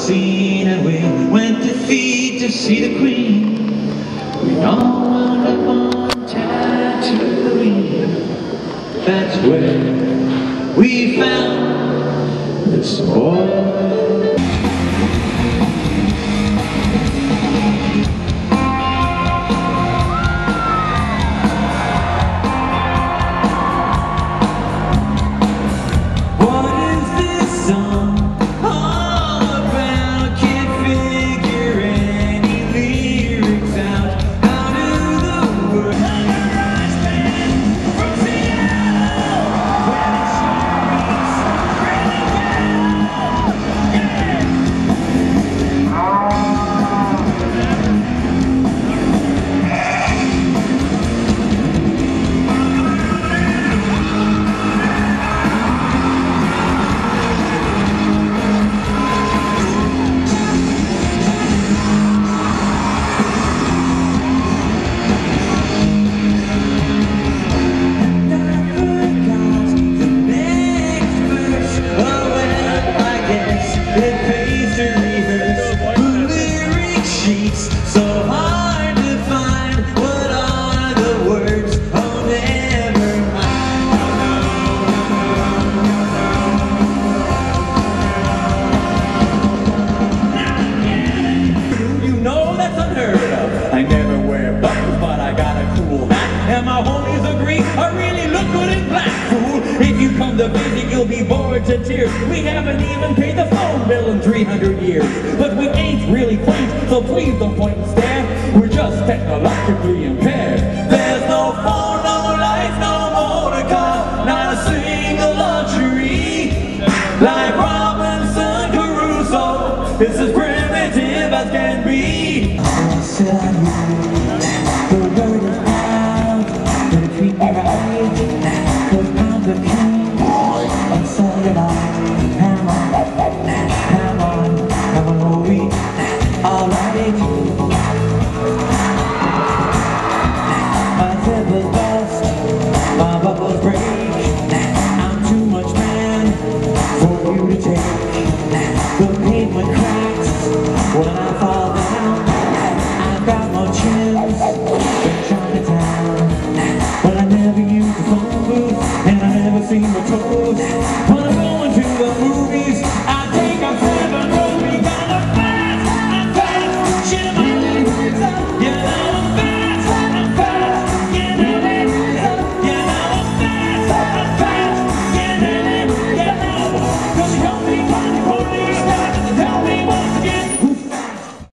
scene and we went to feed to see the queen. We all wound up on Tatooine. That's where we found this boy. Homies agree, I really look good in black, fool. If you come to visit, you'll be bored to tears. We haven't even paid the phone bill in 300 years. But we ain't really quaint, so please don't point and stare. We're just technologically impaired. There's no phone, no life, no motor car, not a single luxury. Like Robinson Crusoe, this is primitive as can be. My temper's dust, my bubbles break. I'm too much man for you to take. The pavement cracks when I